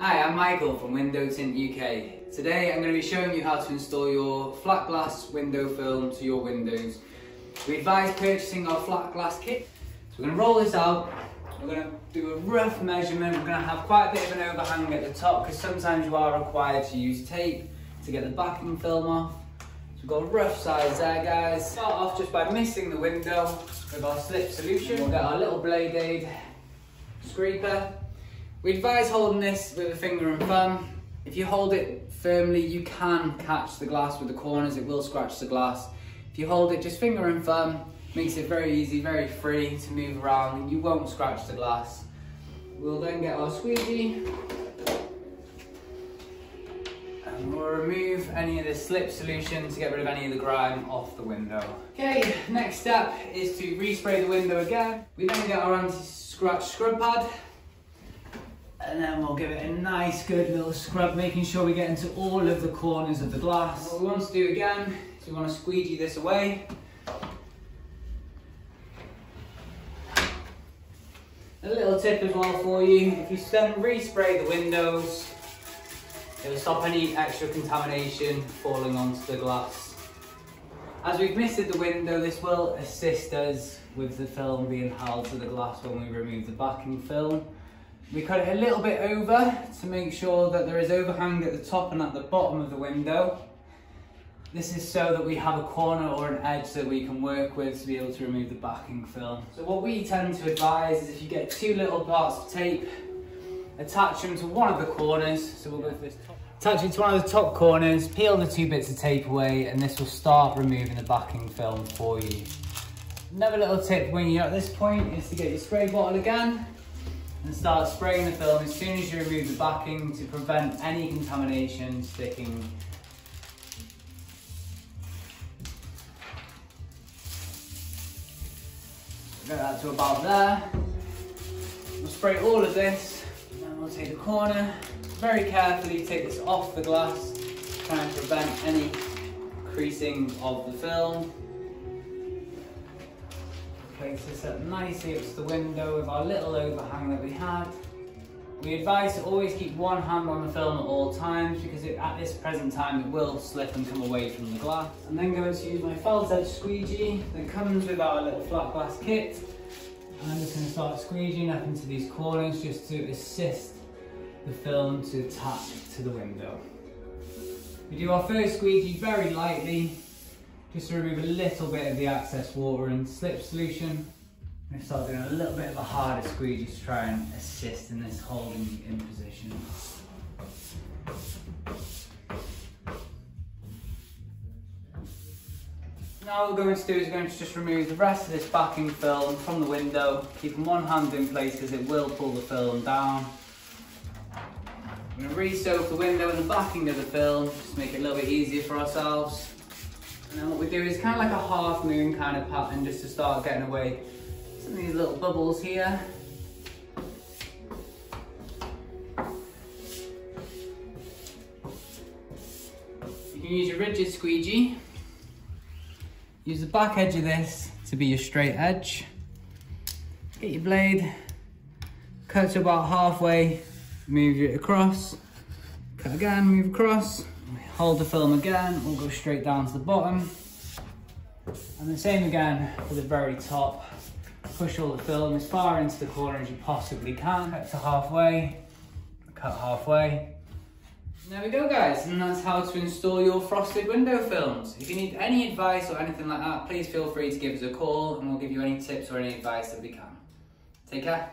Hi, I'm Michael from Window Tint UK. Today I'm going to be showing you how to install your flat glass window film to your windows. We advise purchasing our flat glass kit. So we're going to roll this out, we're going to do a rough measurement, we're going to have quite a bit of an overhang at the top because sometimes you are required to use tape to get the backing film off. So we've got a rough size there guys. Start off just by missing the window with our slip solution. We'll get our little blade aid scraper we advise holding this with a finger and thumb. If you hold it firmly, you can catch the glass with the corners, it will scratch the glass. If you hold it just finger and thumb, makes it very easy, very free to move around and you won't scratch the glass. We'll then get our squeegee and we'll remove any of the slip solution to get rid of any of the grime off the window. Okay, next step is to respray the window again. We then get our anti-scratch scrub pad and then we'll give it a nice good little scrub, making sure we get into all of the corners of the glass. What we want to do again is we want to squeegee this away. A little tip as well for you, if you then respray the windows, it will stop any extra contamination falling onto the glass. As we've misted the window, this will assist us with the film being held to the glass when we remove the backing film. We cut it a little bit over to make sure that there is overhang at the top and at the bottom of the window. This is so that we have a corner or an edge that we can work with to be able to remove the backing film. So what we tend to advise is if you get two little parts of tape, attach them to one of the corners. So we'll go for this top. Attach it to one of the top corners, peel the two bits of tape away, and this will start removing the backing film for you. Another little tip when you're at this point is to get your spray bottle again and start spraying the film as soon as you remove the backing to prevent any contamination sticking. Get that to about there. We'll spray all of this, and then we'll take the corner, very carefully take this off the glass, try and prevent any creasing of the film place this up nicely up to the window with our little overhang that we had. We advise to always keep one hand on the film at all times because it, at this present time it will slip and come away from the glass. I'm then going to use my felt edge squeegee that comes with our little flat glass kit. I'm just going to start squeegeeing up into these corners just to assist the film to attach to the window. We do our first squeegee very lightly just to remove a little bit of the excess water and slip solution. To start doing a little bit of a harder squeegee to try and assist in this holding in position. Now what we're going to do is we're going to just remove the rest of this backing film from the window, keeping one hand in place because it will pull the film down. I'm going to re-soak the window and the backing of the film, just make it a little bit easier for ourselves. And what we do is kind of like a half moon kind of pattern just to start getting away some of these little bubbles here. You can use your rigid squeegee. Use the back edge of this to be your straight edge. Get your blade, cut to about halfway, move it across, cut again, move across, hold the film again, we'll go straight down to the bottom. And the same again for the very top. Push all the film as far into the corner as you possibly can. Cut to halfway, cut halfway. there we go guys, and that's how to install your frosted window films. If you need any advice or anything like that, please feel free to give us a call and we'll give you any tips or any advice that we can. Take care.